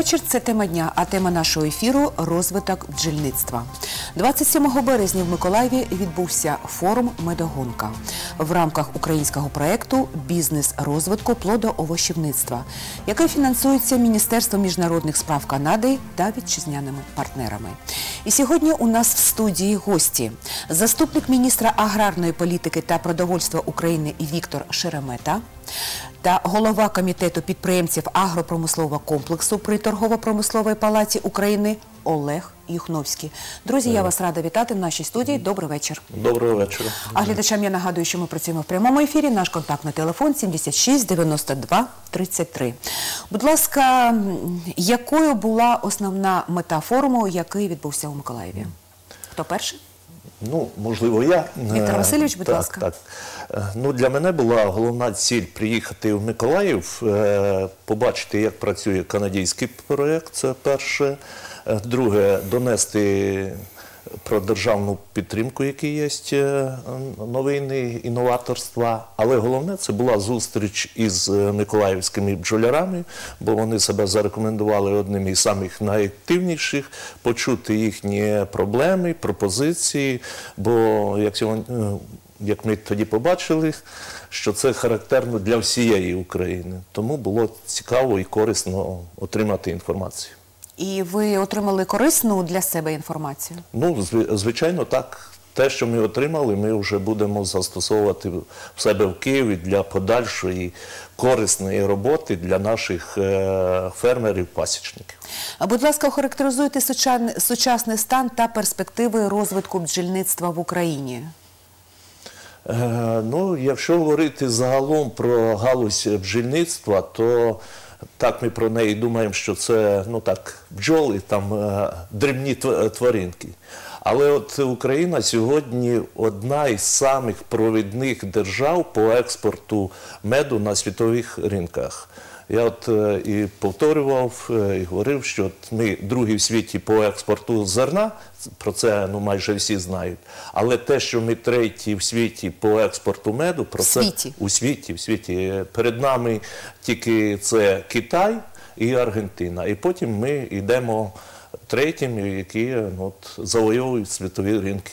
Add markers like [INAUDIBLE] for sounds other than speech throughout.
Вечір. Це тема дня. А тема нашого ефіру розвиток бджільництва. 27 березня в Миколаєві відбувся форум Медогонка в рамках українського проєкту Бізнес розвитку плодоовощівництва, який фінансується Міністерством міжнародних справ Канади та вітчизняними партнерами. І сьогодні у нас в студії гості заступник міністра аграрної політики та продовольства України Віктор Шеремета та голова комітету підприємців агропромислового комплексу при торгово-промисловій палаті України Олег Юхновський. Друзі, я вас рада вітати в нашій студії. Добрий вечір. Доброго вечора. А глядачам я нагадую, що ми працюємо в прямому ефірі. Наш контактний телефон 76 92 33. Будь ласка, якою була основна мета форуму, який відбувся у Миколаєві? Хто перший? Ну, можливо, я. Віктор Е, Васильович, будь так, ласка. Так. Е, Ну, для мене була головна ціль приїхати в Миколаїв, е, побачити, як працює канадійський проєкт, це перше. Друге, донести про державну підтримку, які є е, новини, інноваторства. Але головне це була зустріч із е, миколаївськими бджолярами, бо вони себе зарекомендували одним із самих найактивніших, почути їхні проблеми, пропозиції. Бо як сьогодні. е, Як ми тоді побачили, що це характерно для всієї України, тому було цікаво і корисно отримати інформацію. І ви отримали корисну для себе інформацію? Ну, звичайно, так. Те, що ми отримали, ми вже будемо застосовувати в себе в Києві для подальшої корисної роботи для наших е, фермерів-пасічників. Будь ласка, охарактеризуйте сучасний стан та перспективи розвитку бджільництва в Україні. Е, Ну, якщо говорити загалом про галузь бджільництва, то так ми про неї думаємо, що це ну так, бджоли, там е, дрібні тваринки. Але от Україна сьогодні одна із самих провідних держав по експорту меду на світових ринках. Я от е, і повторював, е, і говорив, що от ми другі в світі по експорту зерна, про це ну майже всі знають. Але те, що ми треті в світі по експорту меду, про це світі? у світі, в світі Е, перед нами тільки це Китай і Аргентина. І потім ми йдемо третім, які е, ну, от, завойовують світові ринки.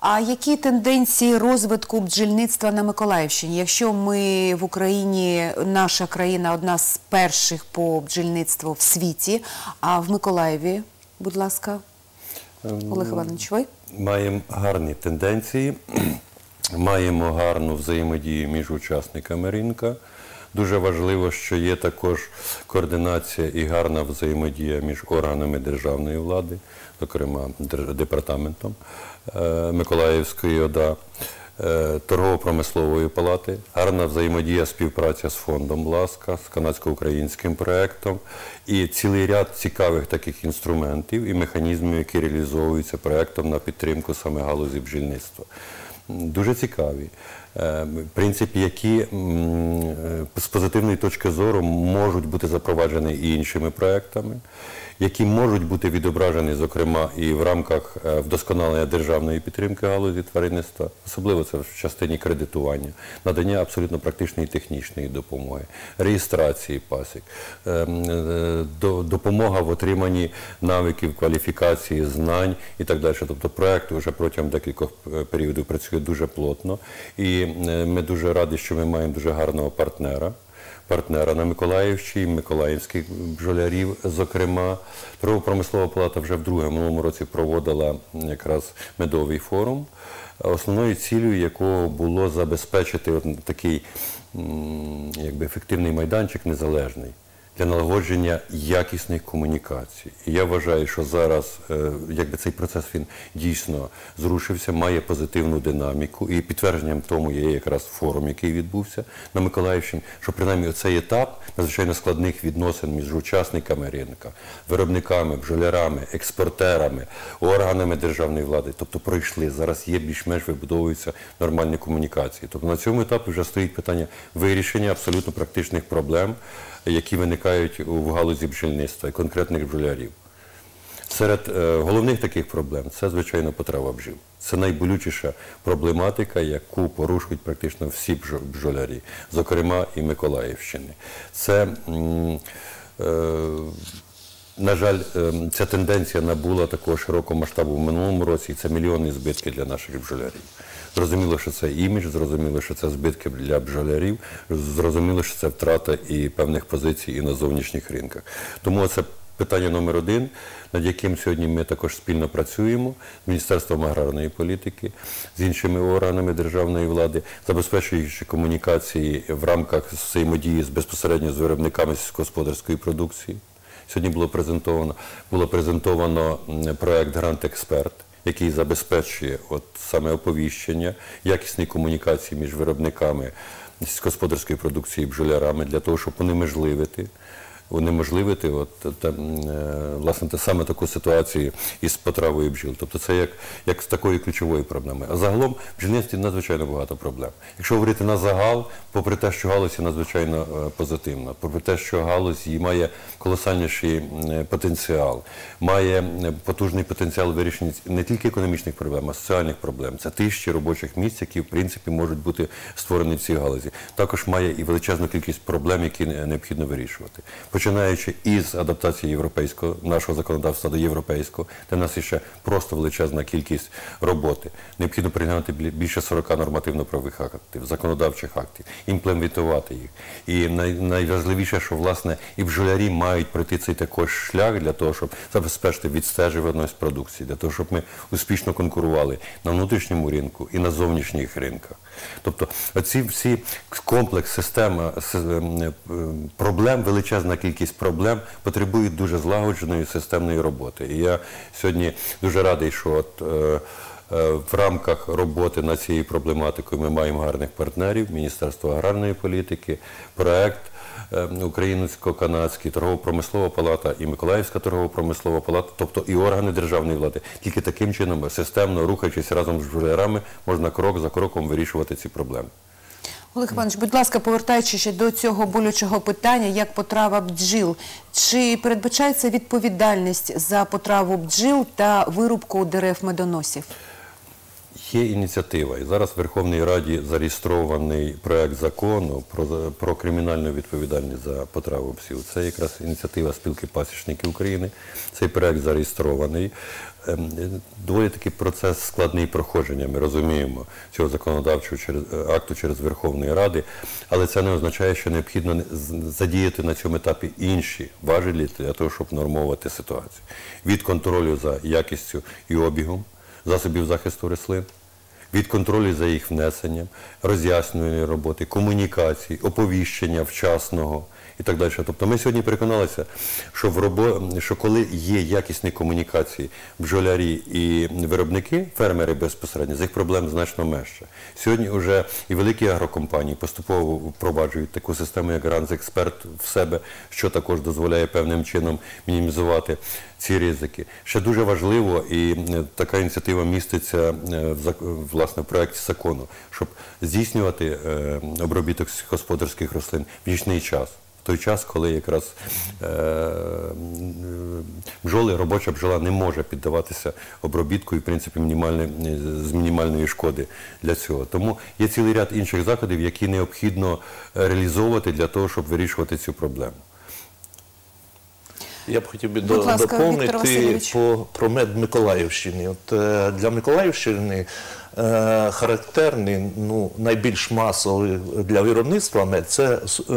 А які тенденції розвитку бджільництва на Миколаївщині? Якщо ми в Україні, наша країна одна з перших по бджільництву в світі, а в Миколаєві, будь ласка, Олег Іванович, ви? Маємо гарні тенденції, [CLEARS THROAT] маємо гарну взаємодію між учасниками ринка. Дуже важливо, що є також координація і гарна взаємодія між органами державної влади, зокрема департаментом е, Миколаївської ОДА, е, торгово-промислової палати, гарна взаємодія, співпраця з фондом Ласка, з канадсько-українським проєктом і цілий ряд цікавих таких інструментів і механізмів, які реалізовуються проєктом на підтримку саме галузі бджільництва. Дуже цікаві. Е, принципі, які е, з позитивної точки зору можуть бути запроваджені і іншими проектами, які можуть бути відображені, зокрема, і в рамках е, вдосконалення державної підтримки галузі тваринництва, особливо це в частині кредитування, надання абсолютно практичної технічної допомоги, реєстрації пасік, е, м, е, до- допомога в отриманні навиків, кваліфікації, знань і так далі. Тобто проект вже протягом декількох е, періодів працює дуже плотно, і ми дуже раді, що ми маємо дуже гарного партнера. Партнера на Миколаївщині, миколаївських бджолярів, зокрема, торгово-промислова палата вже вдруге минулому році проводила якраз медовий форум, основною цілею якого було забезпечити такий якби, ефективний майданчик незалежний для налагодження якісних комунікацій. І я вважаю, що зараз е, якби цей процес він дійсно зрушився, має позитивну динаміку, і підтвердженням тому є якраз форум, який відбувся на Миколаївщині, що принаймні цей етап надзвичайно складних відносин між учасниками ринка, виробниками, бджолярами, експортерами, органами державної влади, тобто пройшли. Зараз є більш-менш вибудовуються нормальні комунікації. Тобто на цьому етапі вже стоїть питання вирішення абсолютно практичних проблем, які виникають у галузі бджільництва і конкретних бджолярів. Серед е, головних таких проблем це, звичайно, потреба бджіл. Це найболючіша проблематика, яку порушують практично всі бджо- бджолярі, зокрема і Миколаївщини. Це Е, на жаль, е, ця тенденція набула такого широкого масштабу в минулому році, і це мільйонні збитки для наших бджолярів. Зрозуміло, що це імідж, зрозуміло, що це збитки для бджолярів, зрозуміло, що це втрата і певних позицій і на зовнішніх ринках. Тому це питання номер один, над яким сьогодні ми також спільно працюємо з Міністерством аграрної політики, з іншими органами державної влади, забезпечуючи комунікації в рамках взаємодії з безпосередньо з виробниками сільськогосподарської продукції. Сьогодні було презентовано було презентовано проект Грант Експерт, який забезпечує от саме оповіщення, якісні комунікації між виробниками сільськогосподарської продукції і бджолярами для того, щоб унеможливити унеможливити от, та, е, власне те саме таку ситуацію із потравою бджіл. Тобто це як, як з такої ключової проблеми. А загалом в бджільництві надзвичайно багато проблем. Якщо говорити на загал, попри те, що галузь є надзвичайно е, позитивна, попри те, що галузь її має колосальніший потенціал, має потужний потенціал вирішення не тільки економічних проблем, а соціальних проблем. Це тисячі робочих місць, які в принципі можуть бути створені в цій галузі. Також має і величезну кількість проблем, які необхідно вирішувати. Починаючи із адаптації європейського нашого законодавства до європейського, де в нас ще просто величезна кількість роботи. Необхідно прийняти більше 40 нормативно-правових актів, законодавчих актів, імплементувати їх. І най, найважливіше, що власне і бджолярі мають пройти цей також шлях для того, щоб забезпечити відстежуваність продукції, для того, щоб ми успішно конкурували на внутрішньому ринку і на зовнішніх ринках. Тобто, оці всі комплекс, система проблем, величезна кількість проблем потребують дуже злагодженої системної роботи. І я сьогодні дуже радий, що от. е, е, В рамках роботи над цією проблематикою ми маємо гарних партнерів, Міністерство аграрної політики, проект е, Українсько-канадський торгово-промислова палата і Миколаївська торгово-промислова палата, тобто і органи державної влади. Тільки таким чином, системно рухаючись разом з бджолярами, можна крок за кроком вирішувати ці проблеми. Олег Іванович, будь ласка, повертаючись ще до цього болючого питання, як потрава бджіл, чи передбачається відповідальність за потраву бджіл та вирубку дерев медоносів? Є ініціатива, і зараз в Верховній Раді зареєстрований проект закону про, про кримінальну відповідальність за потраву псів. Це якраз ініціатива спілки пасічників України. Цей проект зареєстрований. Ем, Доволі такий процес складний проходження, ми розуміємо, цього законодавчого через, акту через Верховної Ради, але це не означає, що необхідно задіяти на цьому етапі інші важелі для того, щоб нормувати ситуацію. Від контролю за якістю і обігом засобів захисту рослин, від контролю за їх внесенням, роз'яснювальної роботи, комунікації, оповіщення вчасного і так далі. Тобто ми сьогодні переконалися, що, в робо... що коли є якісні комунікації бджолярі і виробники, фермери безпосередньо, з їх проблем значно менше. Сьогодні вже і великі агрокомпанії поступово впроваджують таку систему, як Експерт в себе, що також дозволяє певним чином мінімізувати ці ризики. Ще дуже важливо, і е, така ініціатива міститься е, в власне в проєкті закону, щоб здійснювати е, обробіток сільськогосподарських рослин в нічний час. В той час, коли якраз е, бджоли, робоча бджола не може піддаватися обробітку і, в принципі, мінімальне- з мінімальної шкоди для цього. Тому є цілий ряд інших заходів, які необхідно реалізовувати для того, щоб вирішувати цю проблему. Я б хотів би Будь до- ласка, доповнити по, про мед Миколаївщини. От, е, для Миколаївщини характерний, ну, найбільш масовий для виробництва мед це е,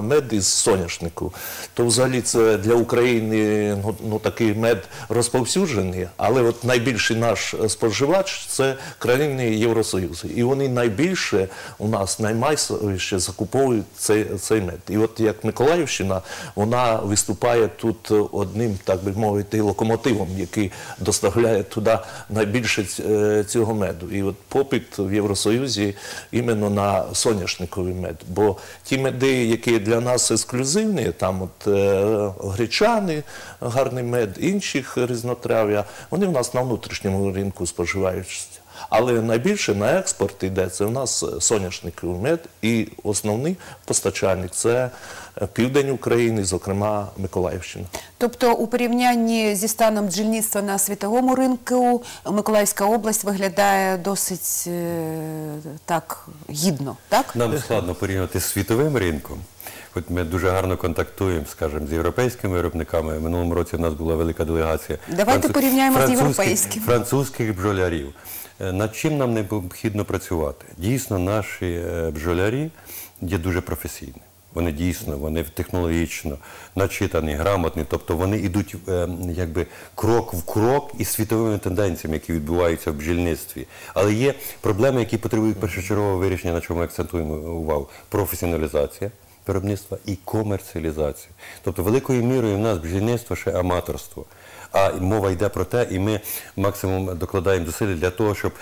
мед із соняшнику. То взагалі це для України ну, ну, такий мед розповсюджений, але от найбільший наш споживач це країни Євросоюзу. І вони найбільше у нас наймасовіше закуповують цей, цей мед. І от як Миколаївщина, вона виступає тут одним, так би мовити, локомотивом, який доставляє туди найбільше е, цього меду. І от попит в Євросоюзі іменно на соняшниковий мед. Бо ті меди, які для нас ексклюзивні, там от е, гречани, гарний мед, інших різнотрав'я, вони в нас на внутрішньому ринку споживаються. Але найбільше на експорт йде це у нас соняшниковий мед, і основний постачальник це е, південь України, зокрема Миколаївщина. Тобто, у порівнянні зі станом бджільництва на світовому ринку Миколаївська область виглядає досить е, так гідно, так? Нам складно порівняти з світовим ринком. От ми дуже гарно контактуємо, скажімо, з європейськими виробниками. В минулому році в нас була велика делегація. Давайте порівняємо з європейськими. французьких бджолярів. Е, Над чим нам необхідно працювати? Дійсно, наші е, бджолярі є дуже професійні. Вони дійсно, вони технологічно начитані, грамотні, тобто вони йдуть е, якби крок в крок із світовими тенденціями, які відбуваються в бджільництві. Але є проблеми, які потребують першочергового вирішення, на чому ми акцентуємо увагу: професіоналізація виробництва і комерціалізація. Тобто, великою мірою в нас бджільництво ще аматорство. А мова йде про те, і ми максимум докладаємо зусилля для того, щоб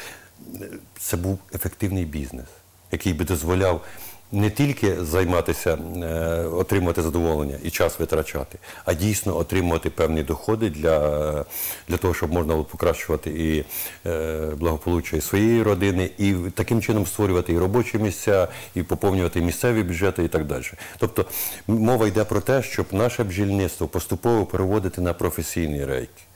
це був ефективний бізнес, який би дозволяв не тільки займатися, е, отримувати задоволення і час витрачати, а дійсно отримувати певні доходи для, для того, щоб можна було покращувати і е, благополуччя і своєї родини, і таким чином створювати і робочі місця, і поповнювати місцеві бюджети і так далі. Тобто мова йде про те, щоб наше бджільництво поступово переводити на професійні рейки.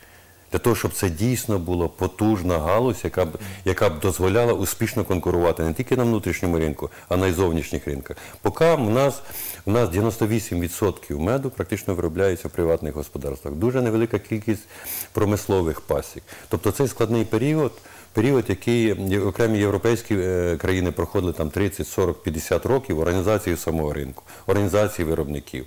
Для того, щоб це дійсно була потужна галузь, яка б, яка б дозволяла успішно конкурувати не тільки на внутрішньому ринку, а й на зовнішніх ринках. Поки в нас, в нас 98% меду практично виробляється в приватних господарствах. Дуже невелика кількість промислових пасік. Тобто цей складний період. Період, який окремі європейські е, країни проходили там 30, 40, 50 років організації самого ринку, організації виробників,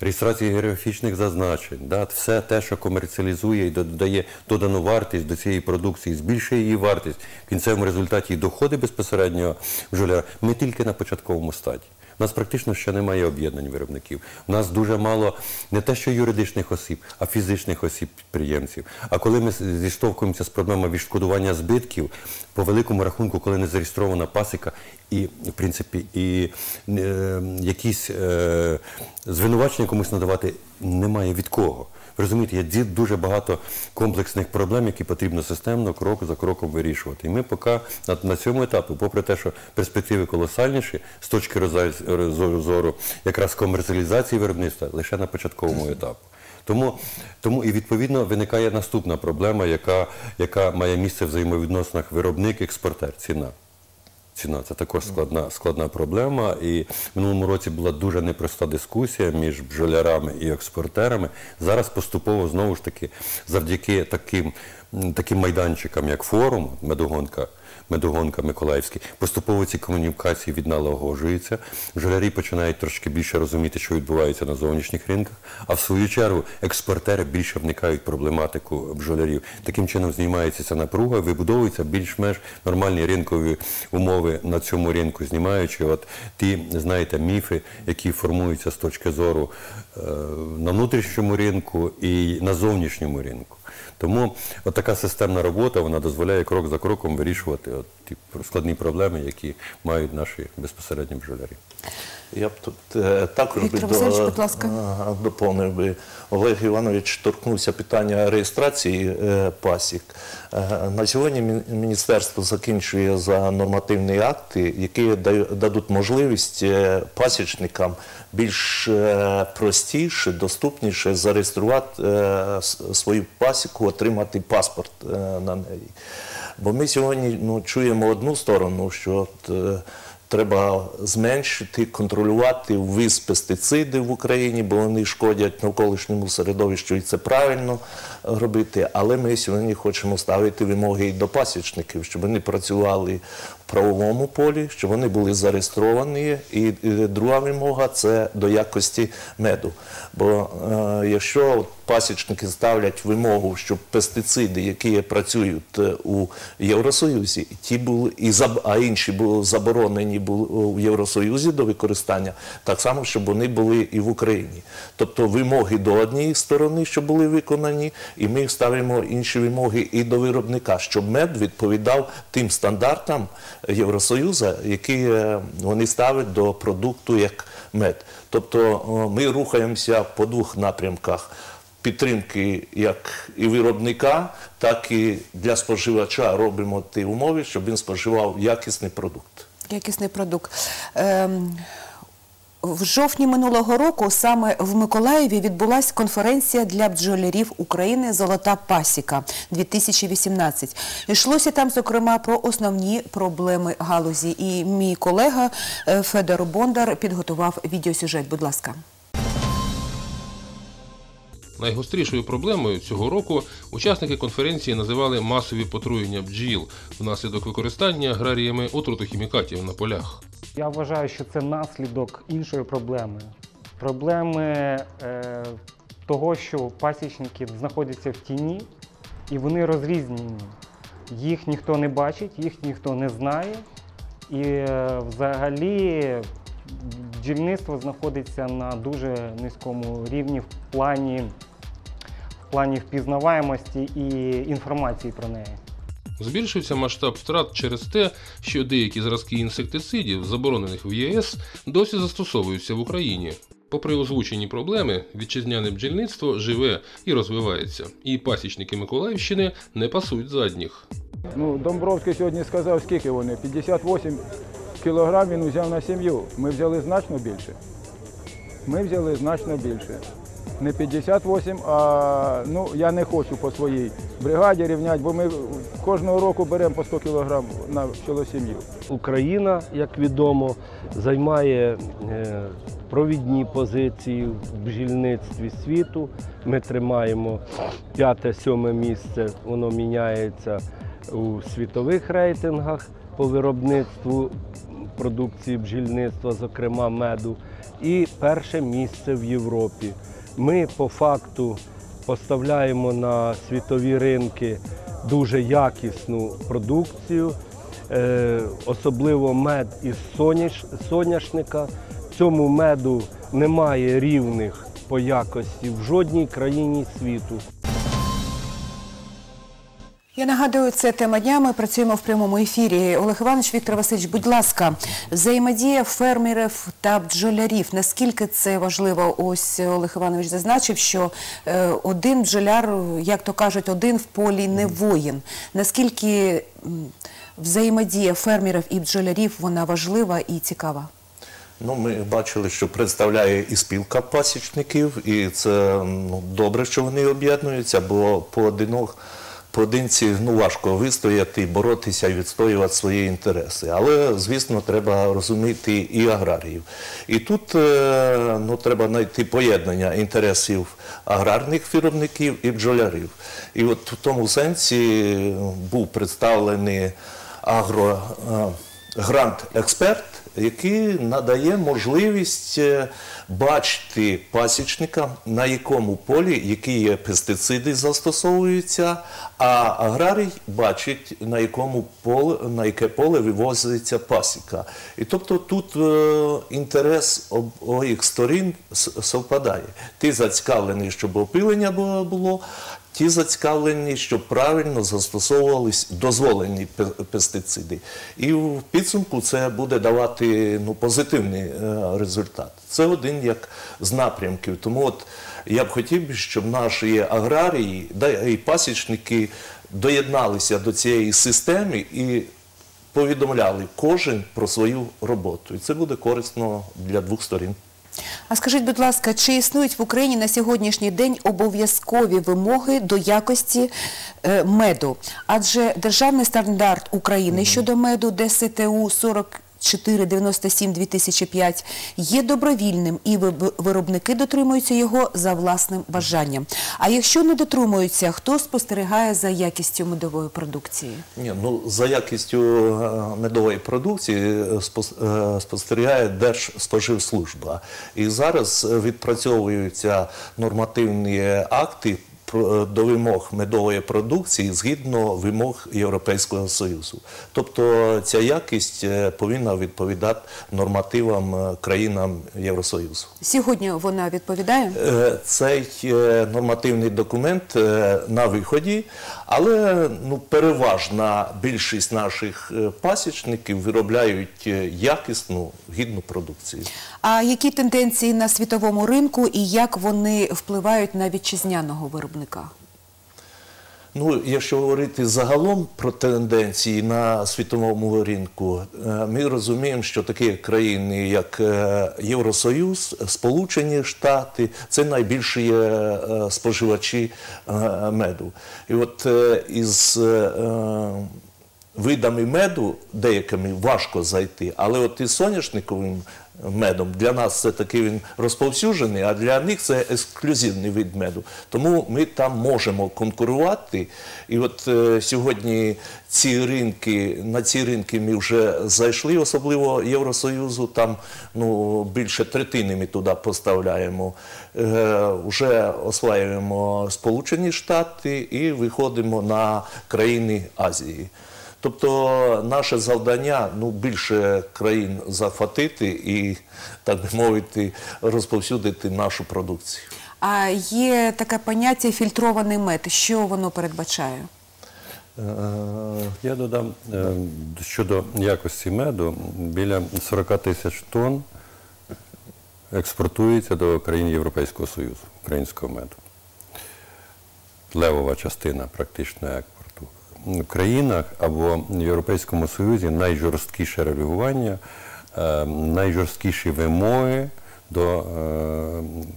реєстрації географічних зазначень, да, все те, що комерціалізує і додає додану вартість до цієї продукції, збільшує її вартість в кінцевому результаті і доходи безпосередньо бджоляра. Ми тільки на початковому стадії. У нас практично ще немає об'єднань виробників. У нас дуже мало не те, що юридичних осіб, а фізичних осіб підприємців. А коли ми зіштовхуємося з проблемою відшкодування збитків, по великому рахунку, коли не зареєстрована пасіка, і в принципі і е, якісь е, звинувачення комусь надавати немає від кого. Розумієте, є дуже багато комплексних проблем, які потрібно системно, крок за кроком вирішувати. І ми поки на, на цьому етапі, попри те, що перспективи колосальніші з точки зору якраз комерціалізації виробництва, лише на початковому етапі. Тому, тому і відповідно виникає наступна проблема, яка, яка має місце в взаємовідносинах виробник-експортер, ціна. Ціна це також складна, складна проблема. І в минулому році була дуже непроста дискусія між бджолярами і експортерами. Зараз поступово знову ж таки, завдяки таким, таким майданчикам, як форум, медогонка. Медогонка Миколаївський, поступово ці комунікації відналагоджуються. Бджолярі починають трошки більше розуміти, що відбувається на зовнішніх ринках. А в свою чергу експортери більше вникають в проблематику бджолярів. Таким чином знімається ця напруга, вибудовуються більш-менш нормальні ринкові умови на цьому ринку, знімаючи от ті, знаєте, міфи, які формуються з точки зору е, на внутрішньому ринку і на зовнішньому ринку. Тому от така системна робота вона дозволяє крок за кроком вирішувати от ті складні проблеми, які мають наші безпосередні бджолярі. Я б тут е, також би до- будь ласка. доповнив би. Олег Іванович торкнувся питання реєстрації е, пасік. Е, на сьогодні мі- міністерство закінчує за нормативні акти, які даю- дадуть можливість е, пасічникам більш е, простіше, доступніше зареєструвати е, с- свою пасіку, отримати паспорт е, на неї. Бо ми сьогодні ну, чуємо одну сторону, що е, треба зменшити, контролювати ввіз пестицидів в Україні, бо вони шкодять навколишньому середовищу, і це правильно робити. Але ми сьогодні хочемо ставити вимоги і до пасічників, щоб вони працювали в правовому полі, щоб вони були зареєстровані. І, друга вимога це до якості меду. Бо е, якщо пасічники ставлять вимогу, щоб пестициди, які працюють е, у Євросоюзі, ті були і а інші були заборонені були у Євросоюзі до використання, так само, щоб вони були і в Україні. Тобто вимоги до однієї сторони, щоб були виконані, і ми ставимо інші вимоги і до виробника, щоб мед відповідав тим стандартам Євросоюзу, які е, вони ставлять до продукту як мед. Тобто ми рухаємося по двох напрямках. Підтримки як і виробника, так і для споживача робимо ті умови, щоб він споживав якісний продукт. Якісний продукт. Ем, В жовтні минулого року саме в Миколаєві відбулася конференція для бджолярів України Золота пасіка 2018. Йшлося там, зокрема, про основні проблеми галузі. І мій колега е, Федор Бондар підготував відеосюжет. Будь ласка. Найгострішою проблемою цього року учасники конференції називали масові потруєння бджіл внаслідок використання аграріями отрутохімікатів на полях. Я вважаю, що це наслідок іншої проблеми. Проблеми е, того, що пасічники знаходяться в тіні і вони розрізнені. Їх ніхто не бачить, їх ніхто не знає. І е, взагалі бджільництво знаходиться на дуже низькому рівні в плані, в плані впізнаваємості і інформації про неї. Збільшився масштаб втрат через те, що деякі зразки інсектицидів, заборонених в ЄС, досі застосовуються в Україні. Попри озвучені проблеми, вітчизняне бджільництво живе і розвивається, і пасічники Миколаївщини не пасують задніх. Ну, Домбровський сьогодні сказав, скільки вони? 58 кілограм він взяв на сім'ю. Ми взяли значно більше. Ми взяли значно більше. Не 58, а ну, я не хочу по своїй бригаді рівняти, бо ми кожного року беремо по 100 кілограм на сім'ю. Україна, як відомо, займає е, провідні позиції в бджільництві світу. Ми тримаємо п'яте-сьоме місце, воно міняється у світових рейтингах по виробництву продукції бджільництва, зокрема меду, і перше місце в Європі. Ми по факту поставляємо на світові ринки дуже якісну продукцію, е, особливо мед із соняшника. Цьому меду немає рівних по якості в жодній країні світу. Я нагадую, це тема дня. Ми працюємо в прямому ефірі. Олег Іванович, Віктор Васильович, будь ласка, взаємодія фермерів та бджолярів. Наскільки це важливо? Ось Олег Іванович зазначив, що е, один бджоляр, як то кажуть, один в полі не воїн. Наскільки м, взаємодія фермерів і бджолярів вона важлива і цікава? Ну, ми бачили, що представляє і спілка пасічників, і це ну, добре, що вони об'єднуються, бо поодинок, поодинці ну, важко вистояти, боротися і відстоювати свої інтереси. Але, звісно, треба розуміти і аграріїв. І тут е, ну, треба знайти поєднання інтересів аграрних виробників і бджолярів. І от в тому сенсі був представлений агро е, який надає можливість е, бачити пасічника, на якому полі які є пестициди застосовуються, а аграрій бачить, на якому поле, на яке поле вивозиться пасіка. І тобто тут е, інтерес обох сторін совпадає. Ти зацікавлений, щоб опилення було- ті зацікавлені, щоб правильно застосовувались дозволені пестициди. І в підсумку це буде давати ну, позитивний е, результат. Це один як з напрямків. Тому от я б хотів, щоб наші аграрії да і пасічники доєдналися до цієї системи і повідомляли кожен про свою роботу. І це буде корисно для двох сторін. А скажіть, будь ласка, чи існують в Україні на сьогоднішній день обов'язкові вимоги до якості е, меду? Адже державний стандарт України щодо меду ДСТУ 4497-2005 є добровільним і виробники дотримуються його за власним бажанням. А якщо не дотримуються, хто спостерігає за якістю медової продукції? Ні, ну за якістю медової продукції спос- спостерігає Держспоживслужба. І зараз відпрацьовуються нормативні акти до вимог медової продукції згідно вимог Європейського Союзу. Тобто ця якість е, повинна відповідати нормативам е, країнам Євросоюзу. Сьогодні вона відповідає? Е, Цей е, нормативний документ е, на виході, але ну, переважна більшість наших е, пасічників виробляють е, якісну, гідну продукцію. А які тенденції на світовому ринку і як вони впливають на вітчизняного виробника? Ну, якщо говорити загалом про тенденції на світовому ринку, е, ми розуміємо, що такі країни, як е, Євросоюз, Сполучені Штати, це найбільші е, споживачі меду. І от із видами меду деякими важко зайти, але от із соняшниковим медом для нас це такий він розповсюджений, а для них це ексклюзивний вид меду. Тому ми там можемо конкурувати. І от е, сьогодні ці ринки, на ці ринки ми вже зайшли, особливо Євросоюзу, там ну, більше третини ми туди поставляємо. Е, вже осваюємо Сполучені Штати і виходимо на країни Азії. Тобто наше завдання ну, більше країн захватити і, так би мовити, розповсюдити нашу продукцію. А є таке поняття фільтрований мед. Що воно передбачає? Е, Я додам е, щодо якості меду, біля 40 тисяч тонн експортується до країн Європейського Союзу, українського меду. Левова частина практично країнах або в Європейському Союзі найжорсткіше регулювання, е, найжорсткіші вимоги до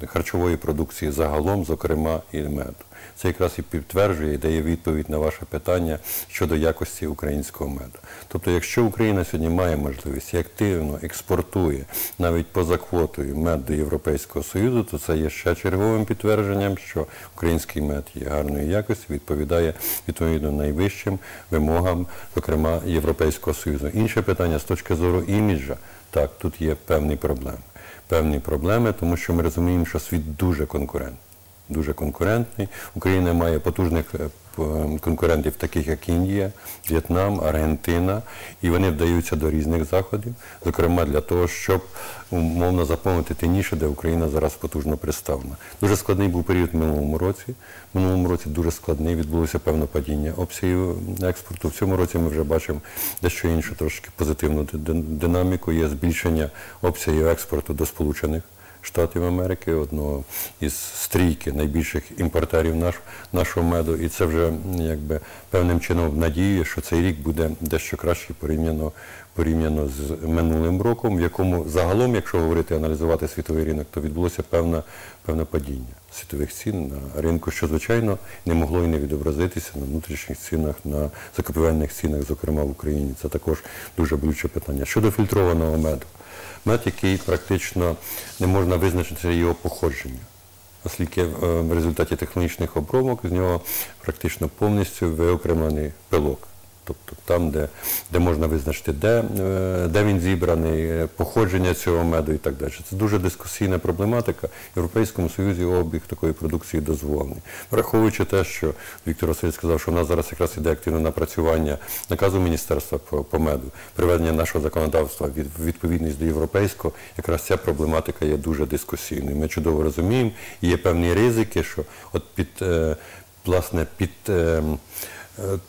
е, харчової продукції загалом, зокрема і меду. Це якраз і підтверджує і дає відповідь на ваше питання щодо якості українського меду. Тобто, якщо Україна сьогодні має можливість і активно експортує навіть поза квотою мед до Європейського Союзу, то це є ще черговим підтвердженням, що український мед є гарної якості, відповідає відповідно найвищим вимогам, зокрема Європейського Союзу. Інше питання з точки зору іміджа, так, тут є певні проблеми. Певні проблеми, тому що ми розуміємо, що світ дуже конкурентний дуже конкурентний. Україна має потужних е, конкурентів, таких як Індія, В'єтнам, Аргентина, і вони вдаються до різних заходів, зокрема для того, щоб умовно заповнити ті ніші, де Україна зараз потужно представлена. Дуже складний був період в минулому році. В минулому році дуже складний, відбулося певне падіння обсягів експорту. В цьому році ми вже бачимо дещо іншу, трошки позитивну ди- ди- динаміку. Є збільшення обсягів експорту до Сполучених. Штатів Америки, одного із стрійки найбільших імпортерів наш, нашого меду. І це вже якби певним чином надіює, що цей рік буде дещо кращий порівняно, порівняно з минулим роком, в якому загалом, якщо говорити, аналізувати світовий ринок, то відбулося певне, певне падіння світових цін на ринку, що звичайно не могло і не відобразитися на внутрішніх цінах, на закупівельних цінах, зокрема в Україні. Це також дуже болюче питання. Щодо фільтрованого меду мед, який практично не можна визначити його походження, оскільки е, в результаті технологічних обробок з нього практично повністю виокремлений пилок. Тобто там, де, де можна визначити, де, е, де він зібраний, е, походження цього меду і так далі. Це дуже дискусійна проблематика. В Європейському Союзі обіг такої продукції дозволений. Враховуючи те, що Віктор Васильович сказав, що у нас зараз якраз іде активне напрацювання наказу Міністерства по, по меду, приведення нашого законодавства від відповідність до європейського, якраз ця проблематика є дуже дискусійною. Ми чудово розуміємо, і є певні ризики, що от під е, власне під е, е,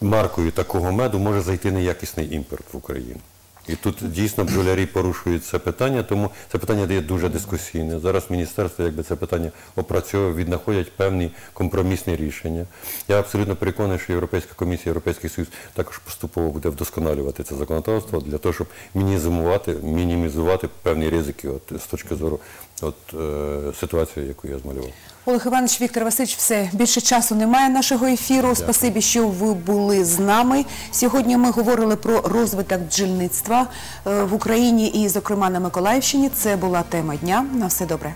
маркою такого меду може зайти неякісний імпорт в Україну. І тут дійсно бджолярі порушують це питання, тому це питання є дуже дискусійне. Зараз міністерство якби це питання опрацьовує, віднаходять певні компромісні рішення. Я абсолютно переконаний, що Європейська комісія, Європейський Союз також поступово буде вдосконалювати це законодавство для того, щоб мінімізувати, мінімізувати певні ризики от, з точки зору от, е, ситуації, яку я змалював. Олег Іванович, Віктор Васильович, все більше часу немає нашого ефіру. Спасибі, що ви були з нами. Сьогодні ми говорили про розвиток бджільництва е, в Україні і, зокрема, на Миколаївщині. Це була тема дня. На все добре.